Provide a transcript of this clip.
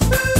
Woo!